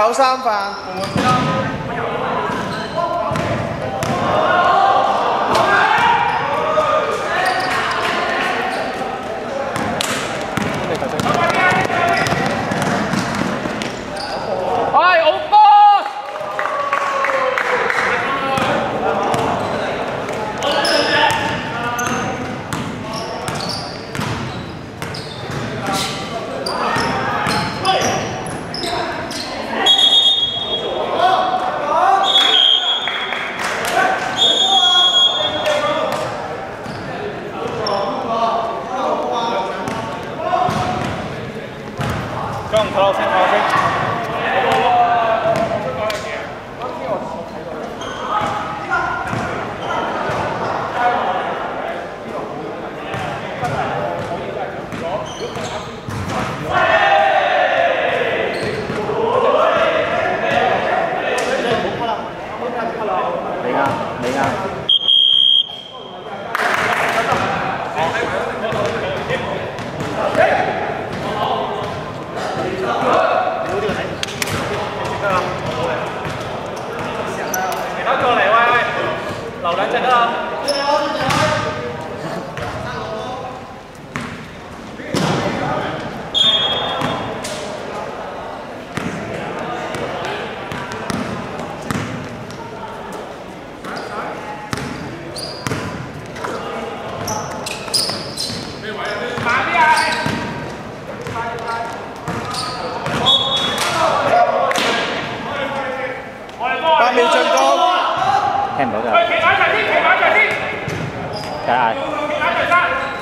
九三飯。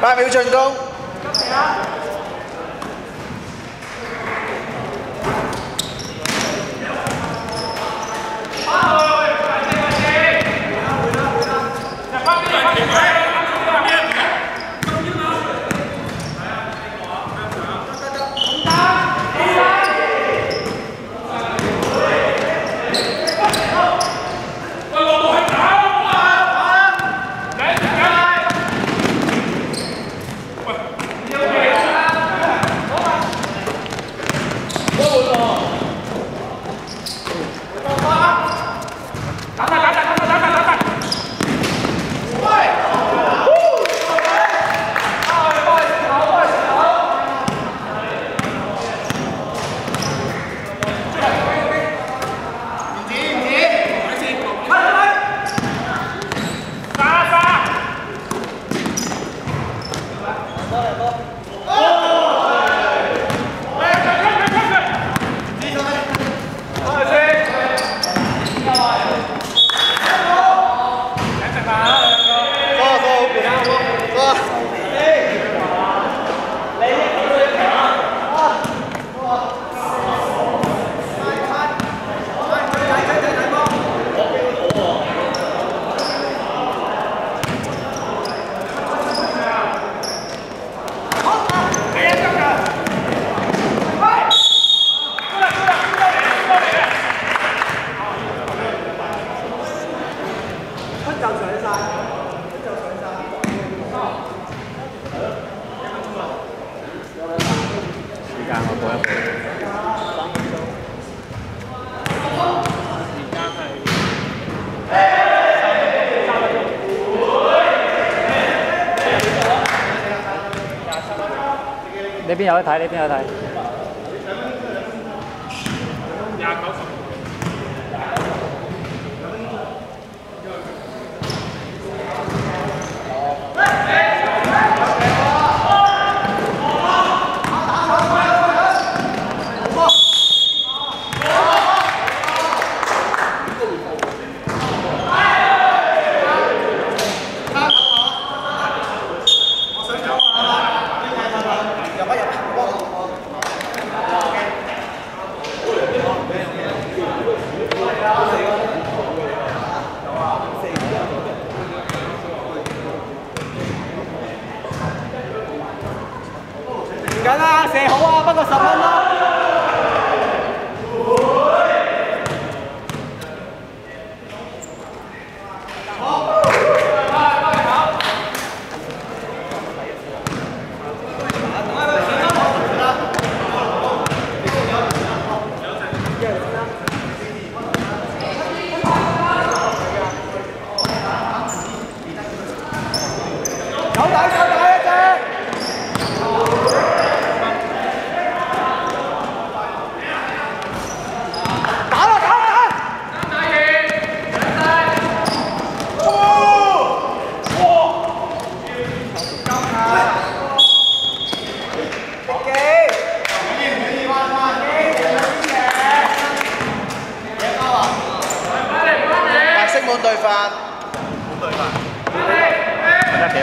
ba mày có chơi không? 有得睇，你邊有得睇。射好啊，不過十分啦。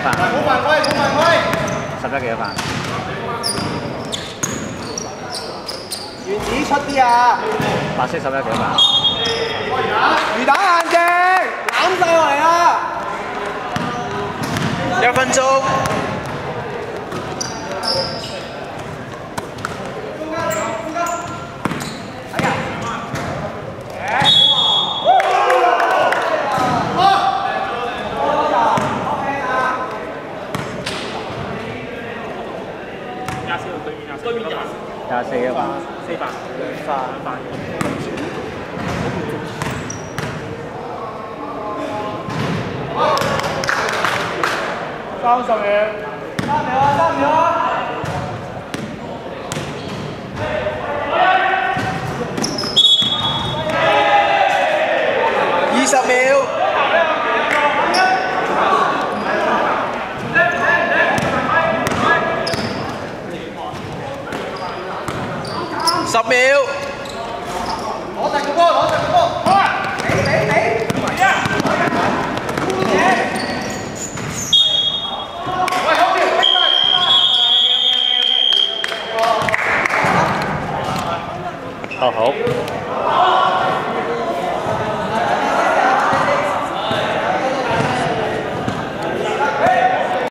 犯規，冇犯規。十一几多分？原子出啲啊！白色十一几多分？魚蛋眼镜，揽晒落嚟啊！一分鐘。廿四號對面廿四，對面廿四，廿四幾多分？四百兩百兩百。三十秒，三秒啊，三秒啊！